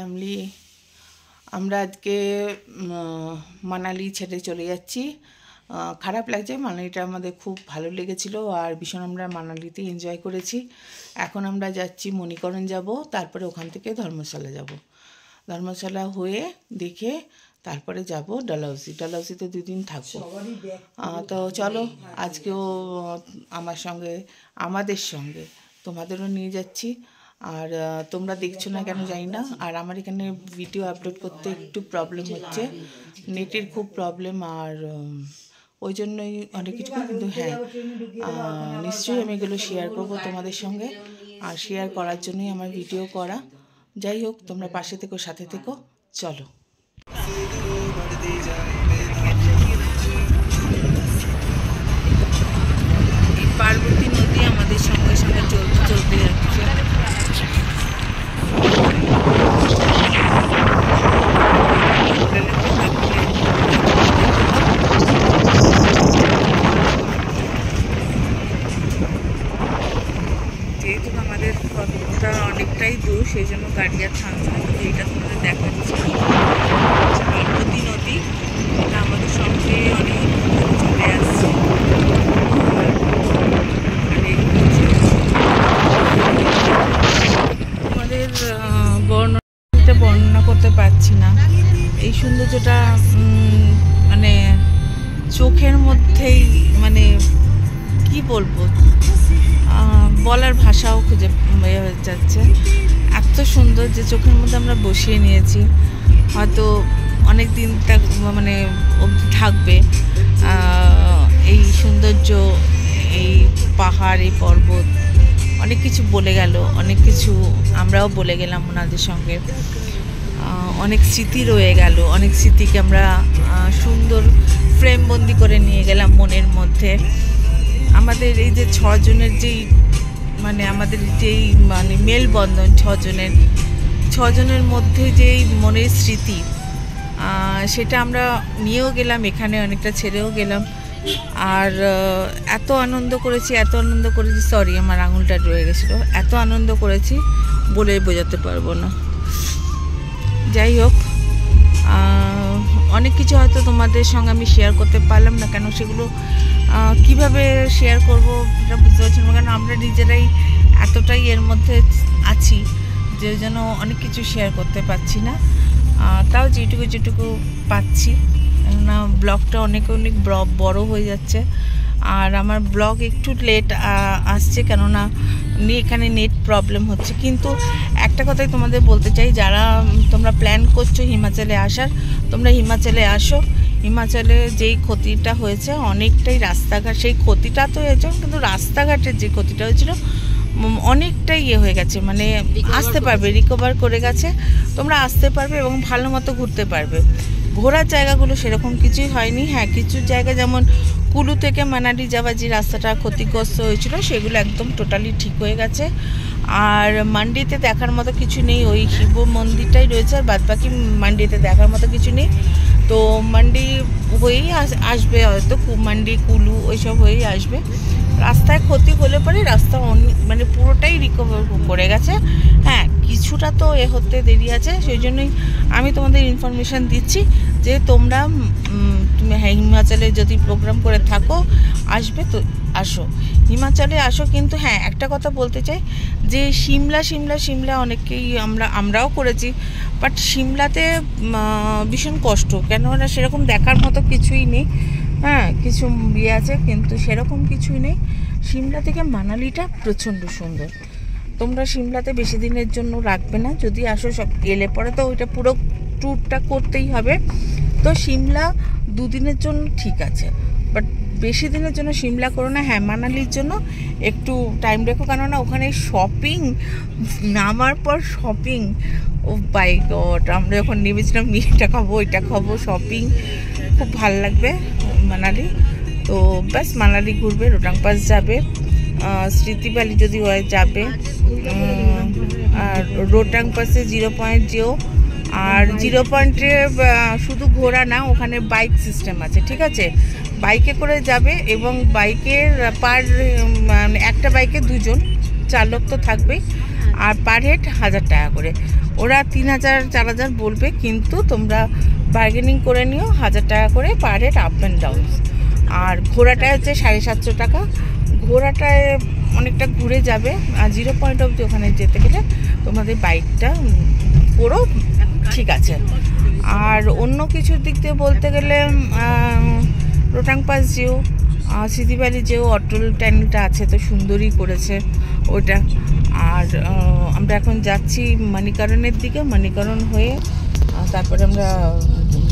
Family আমরা আজকে মানালি ছেড়ে চলে যাচ্ছি। খারাপ লাগছে মানালিটা আমাদের খুব ভালো লেগেছিল আর ভীষণ আমরা মানালিতে এনজয় করেছি। এখন আমরা যাচ্ছি মণিকরণ যাব তারপরে ওখান থেকে ধর্মশালা যাব। ধর্মশালা হয়ে দেখে তারপরে যাব ডালাউসি ডালাউসিতে দুদিন থাকব। তো চলো আজকেও আমার সঙ্গে আমাদের সঙ্গে তোমাদেরও নিয়ে যাচ্ছি। আর তোমরা দেখছ না কেন জানি না। আর আমার এখানে ভিডিও আপলোড করতে একটু প্রবলেম হচ্ছে। নেটের খুব প্রবলেম আর ওই জন্যই অনেক কিছু কিন্তু হ্যাঁ নিশ্চয়ই আমি এগুলো শেয়ার করব তোমাদের সঙ্গে। আর শেয়ার করার জন্যই আমার ভিডিও করা। যাই হোক, তোমরা পাশে থেকো, সাথে থেকো। চলো। পার্বতী নদী আমাদের সঙ্গে বলব? বলার ভাষাও খুঁজে ইয়ে হয়ে যাচ্ছে। এত সুন্দর যে চোখের মধ্যে আমরা বসিয়ে নিয়েছি। হয়তো অনেক দিন তা- মানে অবধি থাকবে। এই সৌন্দর্য, এই পাহাড়, এই পর্বত, অনেক কিছু বলে গেল। অনেক কিছু আমরাও বলে গেলাম ওনাদের সঙ্গে। অনেক স্মৃতি রয়ে গেল। অনেক স্মৃতিকে আমরা সুন্দর ফ্রেমবন্দি করে নিয়ে গেলাম মনের মধ্যে। আমাদের এই যে ছজনের যেই মানে আমাদের যেই মানে মেলবন্ধন ছজনের ছজনের মধ্যে যেই মনের স্মৃতি সেটা আমরা নিয়েও গেলাম, এখানে অনেকটা ছেড়েও গেলাম। আর এত আনন্দ করেছি, এত আনন্দ করেছি সরি আমার আঙুলটা রয়ে গেছিল। এত আনন্দ করেছি বলে বোঝাতে পারব না। যাই হোক অনেক কিছু হয়তো তোমাদের সঙ্গে আমি শেয়ার করতে পারলাম না কেন সেগুলো কীভাবে শেয়ার করব সেটা বুঝতে পারছি না কারণ আমরা নিজেরাই এতটাই এর মধ্যে আছি যে যেন অনেক কিছু শেয়ার করতে পারছি না। তাও যেটুকু যেটুকু পাচ্ছি। কেননা ব্লগটা অনেক অনেক বড় হয়ে যাচ্ছে। আর আমার ব্লগ একটু লেট আসছে কেননা এখানে নেট প্রবলেম হচ্ছে। কিন্তু একটা কথাই তোমাদের বলতে চাই যারা তোমরা প্ল্যান করছ হিমাচলে আসার তোমরা হিমাচলে আসো। হিমাচলে যেই ক্ষতিটা হয়েছে অনেকটাই রাস্তাঘাট সেই ক্ষতিটা তো হয়েছে কিন্তু রাস্তাঘাটের যে ক্ষতিটা হয়েছিল অনেকটাই ইয়ে হয়ে গেছে। মানে আসতে পারবে রিকভার করে গেছে। তোমরা আসতে পারবে এবং ভালো মতো ঘুরতে পারবে। ঘোরার জায়গাগুলো সেরকম কিছুই হয়নি। হ্যাঁ কিছু জায়গা যেমন কুলু থেকে মানালি যাওয়ার যে রাস্তাটা ক্ষতিগ্রস্ত হয়েছিল, সেগুলো একদম টোটালি ঠিক হয়ে গেছে। আর মান্ডিতে দেখার মতো কিছু নেই, ওই শিব মন্দিরটাই রয়েছে, আর বাদবাকি মান্ডিতে দেখার মতো কিছু নেই। তো মান্ডি হয়েই আস- আসবে হয়তো মান্ডি, কুলু, ওইসব হয়েই আসবে। রাস্তায় ক্ষতি হলে পরে রাস্তা মানে পুরোটাই রিকভার করে গেছে। হ্যাঁ কিছুটা তো এ হতে দেরি আছে, সেই জন্যই আমি তোমাদের ইনফরমেশান দিচ্ছি যে তোমরা তুমি হ্যাঁ হিমাচলে যদি প্রোগ্রাম করে থাকো, আসবে তো আসো। হিমাচলে আসো কিন্তু হ্যাঁ একটা কথা বলতে চাই যে সিমলা সিমলা সিমলা অনেকেই আমরা, আমরাও করেছি বাট সিমলাতে ভীষণ কষ্ট। কেননা সেরকম দেখার মতো কিছুই নেই। হ্যাঁ কিছু ইয়ে আছে, কিন্তু সেরকম কিছুই নেই। সিমলা থেকে মানালিটা প্রচণ্ড সুন্দর। তোমরা সিমলাতে বেশি দিনের জন্য রাখবে না। যদি আসো সব এলে পরে তো ওইটা পুরো ট্যুরটা করতেই হবে। তো সিমলা দুদিনের জন্য ঠিক আছে। বাট বেশি দিনের জন্য সিমলা করো না। হ্যাঁ মানালির জন্য একটু টাইম রেখো। কেননা ওখানে শপিং নামার পর শপিং ও বাই গড আমরা যখন নেমেছিলাম এটা খাব এটা খাব শপিং খুব ভালো লাগবে। মানালি। তো ব্যাস মানালি ঘুরবে রোটাং পাস যাবে। আহ, স্মৃতি ভ্যালি যদি হয় যাবে। আর রোটাং পাসে জিরো পয়েন্ট যেও। আর জিরো পয়েন্টে শুধু ঘোরা না ওখানে বাইক সিস্টেম আছে ঠিক আছে? বাইকে করে যাবে এবং বাইকের পার মানে একটা বাইকে দুজন চালক তো থাকবেই। আর পার হেড হাজার টাকা করে। ওরা তিন হাজার চার হাজার বলবে কিন্তু তোমরা বার্গেনিং করে নিও হাজার টাকা করে per head up and down আর ঘোড়াটায় হচ্ছে সাড়ে সাতশো টাকা। ঘোড়াটায় অনেকটা ঘুরে যাবে আর জিরো পয়েন্ট অবধি ওখানে যেতে গেলে তোমাদের বাইকটা পুরো ঠিক আছে। আর অন্য কিছুর দিক দিয়ে বলতে গেলে রোটাং পাস যেও ভ্যালি যেও অটল ট্যানিটা আছে তো সুন্দরই করেছে ওটা আর আমরা এখন যাচ্ছি মানিকারণের দিকে মানিকারণ হয়ে তারপরে আমরা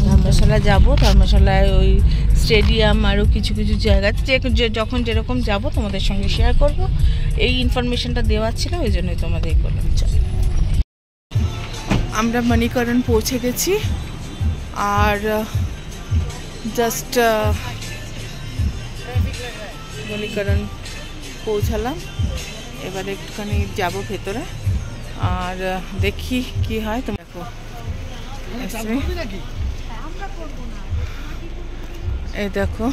ধর্মশালা যাব ধর্মশালায় ওই স্টেডিয়াম আরও কিছু কিছু জায়গা যে যে- যখন যেরকম যাব তোমাদের সঙ্গে শেয়ার করব। এই ইনফরমেশনটা দেওয়ার ছিল ওই জন্যই তোমাদের করলাম আমরা মণিকরণ পৌঁছে গেছি আর জাস্ট মণিকরণ পৌঁছালাম। এবার একটুখানি যাব ভেতরে আর দেখি কি হয় তুমি দেখো। এসে। এই দেখো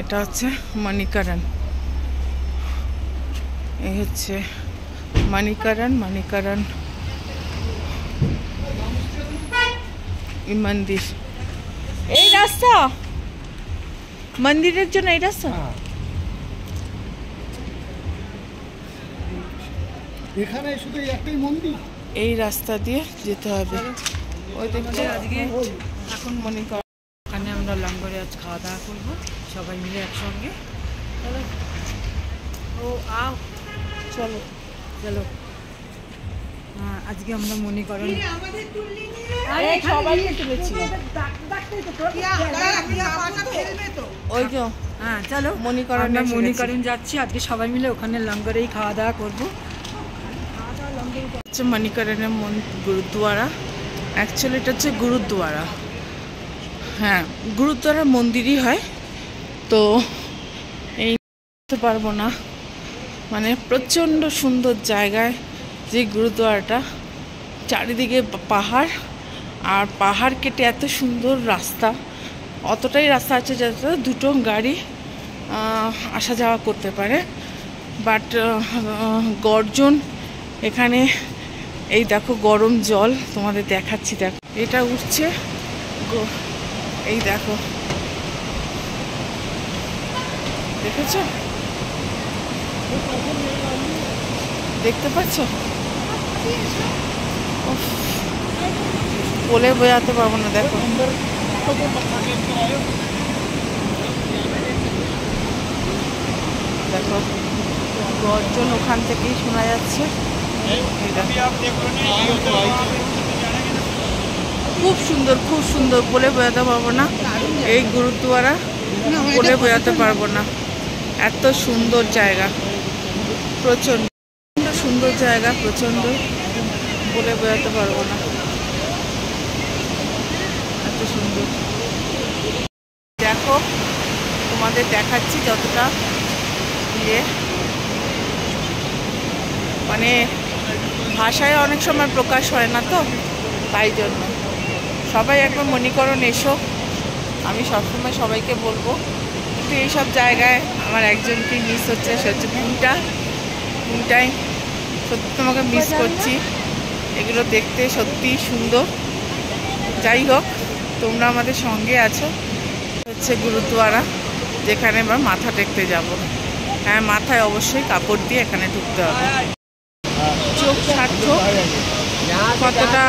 এটা হচ্ছে মণিকরণ এই হচ্ছে মণিকরণ মণিকরণ এই মন্দির এই রাস্তা? মন্দিরের জন্য এই রাস্তা? এখানে শুধু এই একটাই মন্দির? এই রাস্তা দিয়ে যেতে হবে। ওই দেখছ আজকে এখন মনে কর ওখানে আমরা লঙ্গরে আজ খাওয়া দাওয়া করব সবাই মিলে একসঙ্গে। ও আও। চলো। চলো। হ্যাঁ, আজকে আমরা মনে করেন ওই তো হ্যাঁ চলো। মণিকরণে আমরা। মণিকরণ যাচ্ছি আজকে সবাই মিলে ওখানে লঙ্গরেই খাওয়া দাওয়া করব হচ্ছে মণিকরণের মন গুরুদ্বারা অ্যাকচুয়ালি এটা হচ্ছে গুরুদ্বারা হ্যাঁ গুরুদ্বারা মন্দিরই হয়। তো এই পারব না। মানে প্রচণ্ড সুন্দর জায়গায় যে গুরুদ্বারাটা, চারিদিকে পাহাড়, আর পাহাড় কেটে এত সুন্দর রাস্তা। অতটাই রাস্তা আছে যাতে দুটো গাড়ি আসা যাওয়া করতে পারে। বাট গর্জন এখানে, এই দেখো গরম জল, তোমাদের দেখাচ্ছি, দেখো। এটা উঠছে এই দেখো। দেখেছ? দেখতে পাচ্ছ? বলে বোঝাতে পারব না, দেখো। দেখো, গর্জন ওখান থেকেই শোনা যাচ্ছে। খুব সুন্দর খুব সুন্দর বলে বোঝাতে পারব না। এই গুরুদ্বারা বলে বোঝাতে পারব না। এত সুন্দর জায়গা। প্রচণ্ড সুন্দর জায়গা প্রচণ্ড বলে বোঝাতে পারব না। এত সুন্দর। দেখো তোমাদের দেখাচ্ছি যতটা ইয়ে। মানে ভাষায় অনেক সময় প্রকাশ হয় না তো তাই জন্য। সবাই একবার মণিকরণ এসো। আমি সবসময় সবাইকে বলব কিন্তু এইসব জায়গায় আমার একজনকে মিস হচ্ছে সে হচ্ছে পুনটা পুনটাই সত্যি তোমাকে মিস করছি। এগুলো দেখতে সত্যিই সুন্দর। যাই হোক তোমরা আমাদের সঙ্গে আছো। হচ্ছে গুরুদ্বারা যেখানে আমরা মাথা টেকতে যাব। হ্যাঁ মাথায় অবশ্যই কাপড় দিয়ে এখানে ঢুকতে হবে। চোখ সার্থক। কতটা,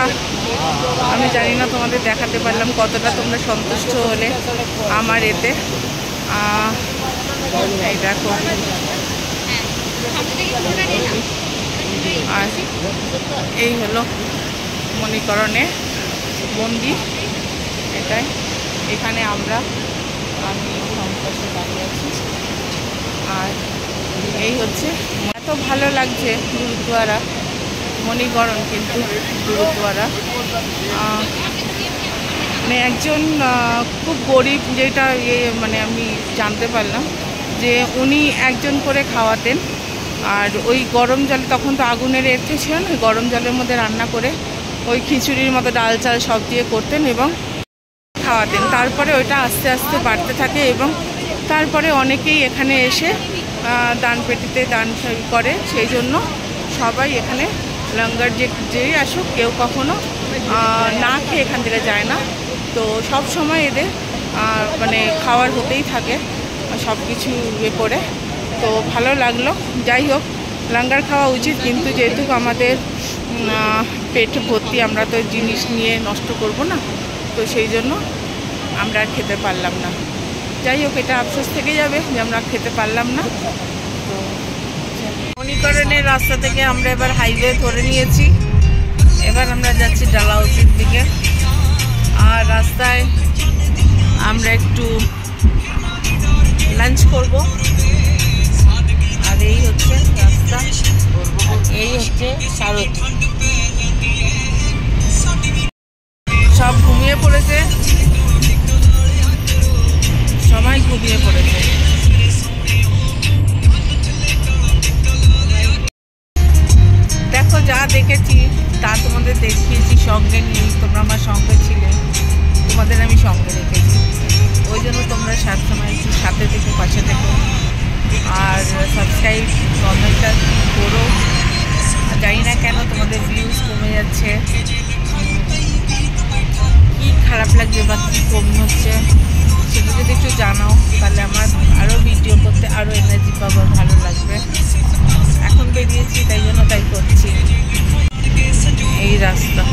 আমি জানি না তোমাদের দেখাতে পারলাম কতটা তোমরা সন্তুষ্ট হলে আমার এতে। এই দেখো। আর এই হলো মণিকরণের মন্দির এটাই। এখানে আমরা, আমি সংপাশে দাঁড়িয়ে আছি। আর এই হচ্ছে, এত ভালো লাগছে গুরুদ্বারা মণিকরণ কিন্তু গুরুদ্বারা। মানে একজন খুব গরিব যেটা ইয়ে মানে আমি জানতে পারলাম যে উনি একজন করে খাওয়াতেন। আর ওই গরম জল তখন তো আগুনের এতে ছিল না গরম জলের মধ্যে রান্না করে ওই খিচুড়ির মতো ডাল চাল সব দিয়ে করতেন এবং খাওয়াতেন। তারপরে ওইটা আস্তে আস্তে বাড়তে থাকে এবং তারপরে অনেকেই এখানে এসে দান পেটিতে দান করে। সেই জন্য সবাই এখানে লঙ্গার যে যেই আসুক, কেউ কখনো না খেয়ে এখান থেকে যায় না। তো সব সময় এদের মানে খাওয়ার হতেই থাকে, সব কিছু ইয়ে করে। তো ভালো লাগল। যাই হোক, লাঙ্গার খাওয়া উচিত, কিন্তু যেহেতু আমাদের পেট ভর্তি, আমরা তো জিনিস নিয়ে নষ্ট করব না, তো সেই জন্য আমরা আর খেতে পারলাম না। যাই হোক, এটা আফসোস থেকে যাবে যে আমরা খেতে পারলাম না। তো মণিকরণের রাস্তা থেকে আমরা এবার হাইওয়ে ধরে নিয়েছি। এবার আমরা যাচ্ছি ডালাউসির দিকে। আর রাস্তায় আমরা একটু লাঞ্চ করব। আর এই হচ্ছে রাস্তা। এই হচ্ছে সারথি। সব ঘুমিয়ে পড়েছে। সবাই ঘুমিয়ে পড়েছে। তা তোমাদের দেখিয়েছি, সঙ্গে নিয়ে, তোমরা আমার সঙ্গে ছিলে। তোমাদের আমি সঙ্গে রেখেছি। ওই জন্য তোমরা সবসময় একটু সাথে থেকে, পাশে থেকো। আর সাবস্ক্রাইব কমেন্টটা করো। জানি না কেন তোমাদের ভিউজ কমে যাচ্ছে। কি খারাপ লাগছে বা কী কম হচ্ছে, সেটা যদি একটু জানাও, তাহলে আমার আরও ভিডিও করতে আরও এনার্জি পাবো, ভালো লাগবে। এখন বেরিয়েছি, তাই জন্য তাই করছি। এই রাস্তা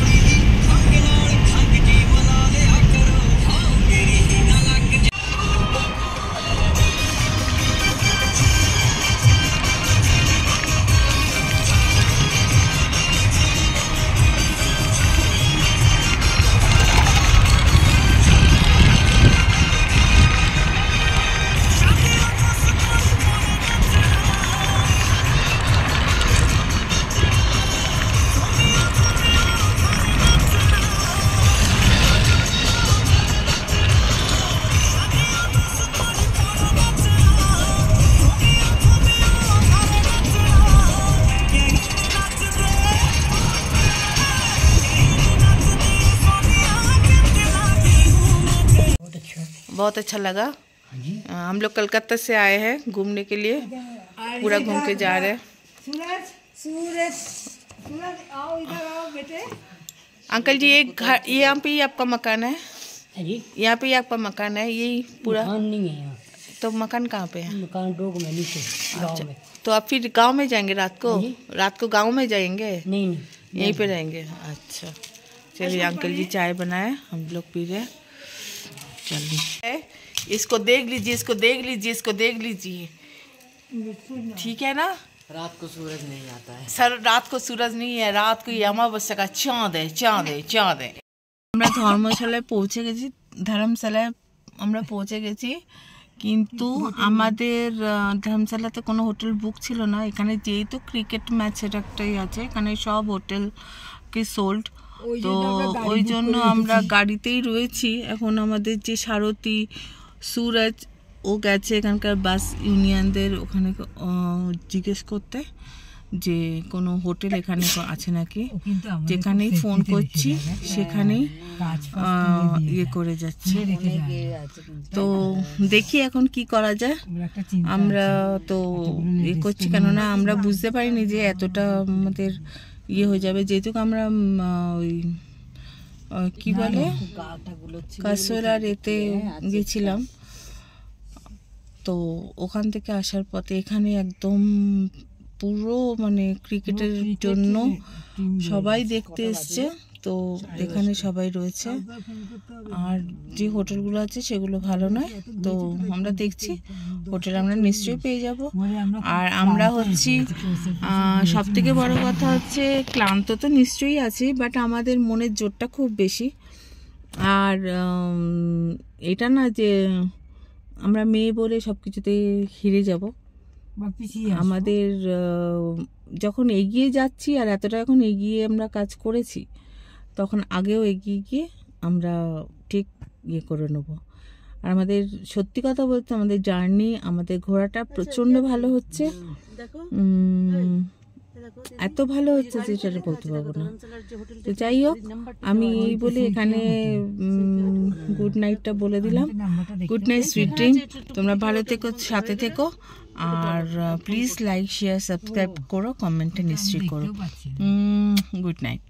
बहुत अच्छा लगा। अ, हम लोग कलकत्ता से आए हैं घूमने के लिए। पूरा घूम के जा रहे हैं। सूरज सूरज सूरज आओ इधर आओ बेटे। अंकल जी एक घर ये यहाँ पे ही आपका मकान है? यहाँ पे ही आपका मकान है यही पूरा? मकान नहीं है तो मकान कहाँ पे है? मकान डोग में नीचे गाँव में। तो आप फिर गाँव में जाएँगे रात को? रात को गाँव में जाएँगे? नहीं नहीं। यहीं पे रहेंगे। अच्छा। चलिए अंकल जी चाय बनाए हम लोग पी रहे हैं। चलिए इसको देख लीजिए इसको देख लीजिए इसको देख लीजिए ठीक है ना रात को सूरज नहीं आता है सर रात को सूरज नहीं है रात को ये अमावस्या का चाँद है चाँद है চাঁদ है আমরা ধর্মশালায় পৌঁছে গেছি ধর্মশালায় আমরা পৌঁছে গেছি কিন্তু আমাদের আহ, ধর্মশালাতে কোনো হোটেল বুক ছিল না এখানে যেহেতু ক্রিকেট ম্যাচের একটাই আছে এখানে সব হোটেল কি সোল্ড তো ওই জন্য আমরা গাড়িতেই রয়েছি। এখন আমাদের যে সারথি সুরজ ও গেছে এখানকার বাস ইউনিয়নদের ওখানে জিজ্ঞেস করতে যে কোনো হোটেল এখানে আছে নাকি? যেখানেই ফোন করছি সেখানেই ইয়ে করে যাচ্ছে। তো দেখি এখন কি করা যায়। আমরা তো ইয়ে করছি কেননা আমরা বুঝতে পারিনি যে এতটা আমাদের ইয়ে হয়ে যাবে। যেহেতু আমরা ওই কি বলে? কাসোলার এতে গেছিলাম। তো ওখান থেকে আসার পথে এখানে একদম পুরো মানে ক্রিকেটের জন্য সবাই দেখতে এসছে। তো এখানে সবাই রয়েছে। আর যে হোটেলগুলো আছে সেগুলো ভালো নয়। তো আমরা দেখছি হোটেল আমরা নিশ্চয়ই পেয়ে যাব। আর আমরা হচ্ছি সব থেকে বড় কথা হচ্ছে ক্লান্ত তো নিশ্চয়ই আছি বাট আমাদের মনের জোরটা খুব বেশি। আর এটা না যে আমরা মেয়ে বলে সব কিছুতে হেরে যাব। আমাদের যখন এগিয়ে যাচ্ছি আর এতটা এখন এগিয়ে আমরা কাজ করেছি তখন আগেও এগিয়ে গিয়ে আমরা ঠিক ইয়ে করে নেব। আর আমাদের সত্যি কথা বলতে আমাদের জার্নি আমাদের ঘোরাটা প্রচণ্ড ভালো হচ্ছে। এত ভালো হচ্ছে যে সেটা বলতে পারব না। তো যাই হোক আমি এই বলে এখানে গুড নাইটটা বলে দিলাম। গুড নাইট সুইট ড্রিম তোমরা ভালো থেকো সাথে থেকো। আর প্লিজ লাইক শেয়ার সাবস্ক্রাইব করো কমেন্টে নিশ্চয়ই করো। Good night